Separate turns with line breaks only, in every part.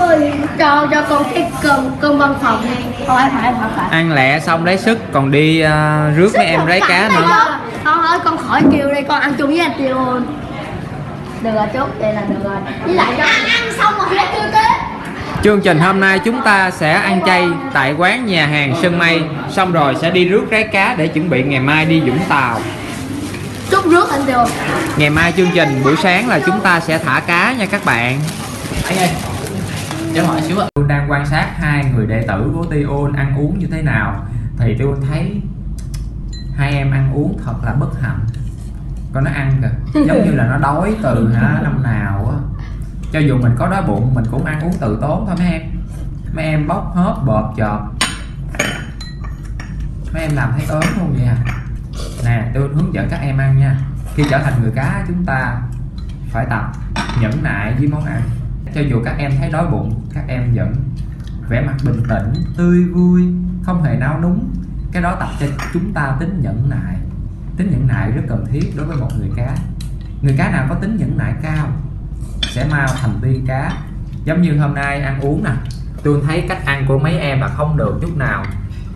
ơi cho cho con cái cơm cơm văn phòng đi không phải phải phải phải
ăn lẹ xong lấy sức còn đi à, rước mấy em rái cá nữa.
con. Ơi con khỏi kêu đây con ăn chung với anh tiêu được rồi chốt vậy là được rồi. Với lại cho ăn xong rồi lại kêu tiếp
Chương trình hôm nay chúng ta sẽ ăn chay tại quán nhà hàng Sân Mây. Xong rồi sẽ đi rước rái cá để chuẩn bị ngày mai đi Vũng Tàu.
Chút rước anh tiêu
Ngày mai chương trình buổi sáng là chúng ta sẽ thả cá nha các bạn. Anh ơi, cho hỏi xíu ạ. Tôi đang quan sát hai người đệ tử của Tion ăn uống như thế nào. Thì tôi thấy hai em ăn uống thật là bất hạnh. Coi nó ăn kìa, giống như là nó đói từ hả năm nào á. Cho dù mình có đói bụng mình cũng ăn uống từ tốn thôi mấy em. Mấy em bóc hớp bợp chọp Mấy em làm thấy ớn không vậy à? Nè tôi hướng dẫn các em ăn nha. Khi trở thành người cá chúng ta phải tập nhẫn nại với món ăn cho dù các em thấy đói bụng, các em vẫn vẻ mặt bình tĩnh, tươi vui, không hề nao núng. Cái đó tập cho chúng ta tính nhẫn nại. Tính nhẫn nại rất cần thiết đối với một người cá. Người cá nào có tính nhẫn nại cao sẽ mau thành viên cá. Giống như hôm nay ăn uống nè, tôi thấy cách ăn của mấy em là không được chút nào.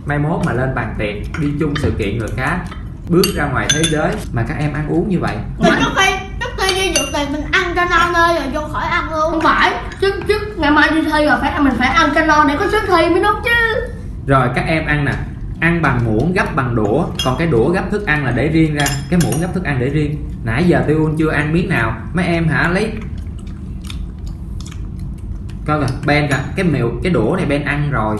Mai mốt mà lên bàn tiệc, đi chung sự kiện người cá, bước ra ngoài thế giới mà các em ăn uống như vậy.
Thi rồi phải mình phải ăn cho no để có sức thi mới đúng chứ.
Rồi các em ăn nè. Ăn bằng muỗng gấp bằng đũa. Còn cái đũa gấp thức ăn là để riêng ra. Cái muỗng gấp thức ăn để riêng. Nãy giờ tôi chưa ăn miếng nào. Mấy em hả? Lấy coi kìa Ben kìa cái miệng cái đũa này Ben ăn rồi.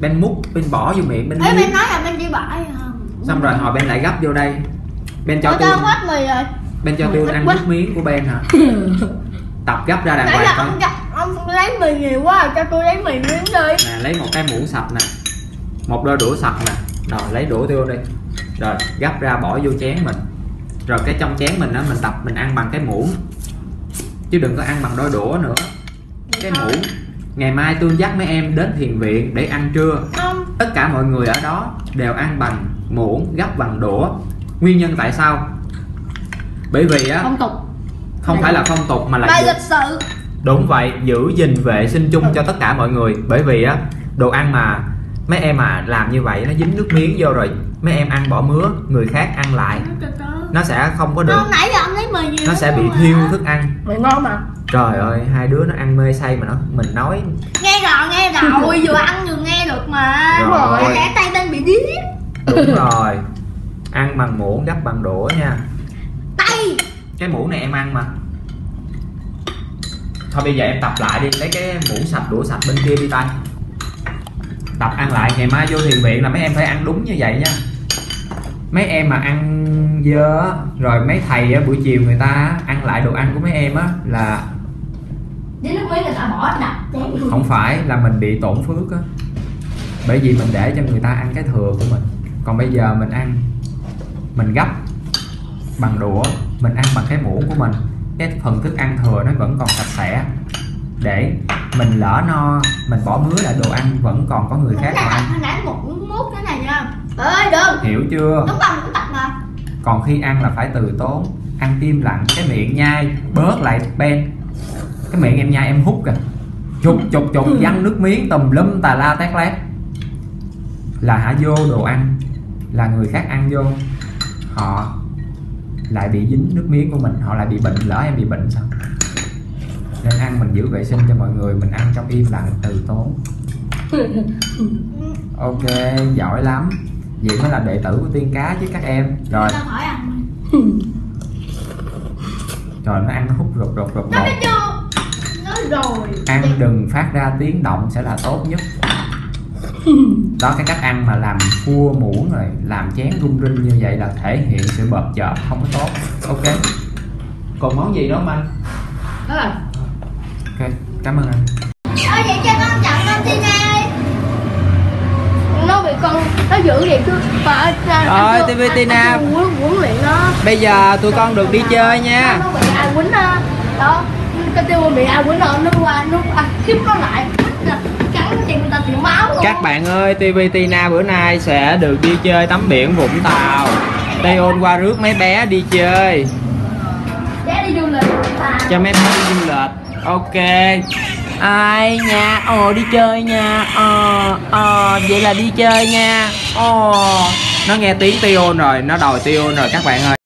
Ben múc Ben bỏ vô miệng Ben liếm.
bên nói là bên đi bãi hả?
xong rồi hồi Ben lại gấp vô đây. Ben cho
cho hết mì rồi.
Ben cho tôi ăn nước miếng của Ben hả? Tập gấp ra đàng hoàng coi
lấy mì nhiều quá rồi, cho tôi lấy mì miếng đi.
Nè lấy một cái muỗng sạch nè một đôi đũa sạch nè. Rồi lấy đũa tiêu đi. Rồi gấp ra bỏ vô chén mình. Rồi cái trong chén mình á mình tập mình ăn bằng cái muỗng. Chứ đừng có ăn bằng đôi đũa nữa. Cái muỗng. Ngày mai tôi dắt mấy em đến thiền viện để ăn trưa.
Ông
tất cả mọi người ở đó đều ăn bằng muỗng gấp bằng đũa. Nguyên nhân tại sao? Bởi vì á
không tục.
không phải là phong tục mà là
Bài lịch sự
Đúng vậy, giữ gìn vệ sinh chung cho tất cả mọi người. Bởi vì á, đồ ăn mà mấy em mà làm như vậy nó dính nước miếng vô rồi Mấy em ăn bỏ mứa, người khác ăn lại Nó sẽ không có được.
Nãy giờ ông lấy mì nhiều
Nó sẽ bị thiêu thức ăn.
Mì ngon mà.
Trời ơi, hai đứa nó ăn mê say mà nó mình nói.
Nghe rồi, nghe rồi, vừa ăn vừa nghe được mà.
Rồi.
Rồi. Tay bên bị điếc.
Đúng rồi. Ăn bằng muỗng gấp bằng đũa nha.
Tay.
Cái muỗng này em ăn mà Thôi bây giờ em tập lại đi Lấy cái muỗng sạch, đũa sạch bên kia đi tay Tập ăn lại, ngày mai vô thiền viện là mấy em phải ăn đúng như vậy nha. Mấy em mà ăn dơ á, Rồi mấy thầy á, buổi chiều người ta ăn lại đồ ăn của mấy em á Là
Đến nước miếng người ta bỏ đập chén
không phải là mình bị tổn phước á. Bởi vì mình để cho người ta ăn cái thừa của mình. Còn bây giờ mình ăn Mình gấp bằng đũa Mình ăn bằng cái muỗng của mình Cái phần thức ăn thừa nó vẫn còn sạch sẽ. Để mình lỡ no Mình bỏ mứa lại đồ ăn Vẫn còn có người khác mà ăn.
hồi nãy một mút cái này nha ơi đừng.
Hiểu chưa?
Đúng bằng cũng tập mà.
Còn khi ăn là phải từ tốn Ăn im lặng cái miệng nhai Bớt lại Ben Cái miệng em nhai em hút kìa. Chục chục chục văng nước miếng tùm lum tà la tét lét. Là hả vô đồ ăn. Là người khác ăn vô. Họ lại bị dính nước miếng của mình Họ lại bị bệnh Lỡ em bị bệnh sao? Nên ăn mình giữ vệ sinh cho mọi người Mình ăn trong im lặng từ tốn. Ok giỏi lắm. Vậy mới là đệ tử của tiên cá chứ các em. Rồi.
Ăn
Rồi nó ăn nó hút rụt rụt rụt
rồi.
Ăn đừng phát ra tiếng động sẽ là tốt nhất Đó cái cách ăn mà làm cua muỗng rồi Làm chén rung rinh như vậy là thể hiện sự bợp chợp không có tốt. Ok. Còn món gì nữa không anh?
đó rồi
Ok cảm ơn anh.
Ơi vậy cho con chọn con Tina đi nó bị con nó giữ vậy cứ phải
Ờ, TV Tina.
huấn luyện nó
Bây giờ tụi con được đi chơi nha.
nó bị ai quýnh đó. Đó cái tiêu bị ai quýnh rồi nó qua nó à, khiếp nó lại
Các bạn ơi TV Tina bữa nay sẽ được đi chơi tắm biển Vũng Tàu. Tây ôn qua rước mấy bé đi chơi.
Để đi du lịch.
Cho mấy bé đi du lịch. Ok. Ai nha? Ồ đi chơi nha. Ờ ờ vậy là đi chơi nha. Ồ
nó nghe tiếng tiêu rồi nó đòi tiêu rồi các bạn ơi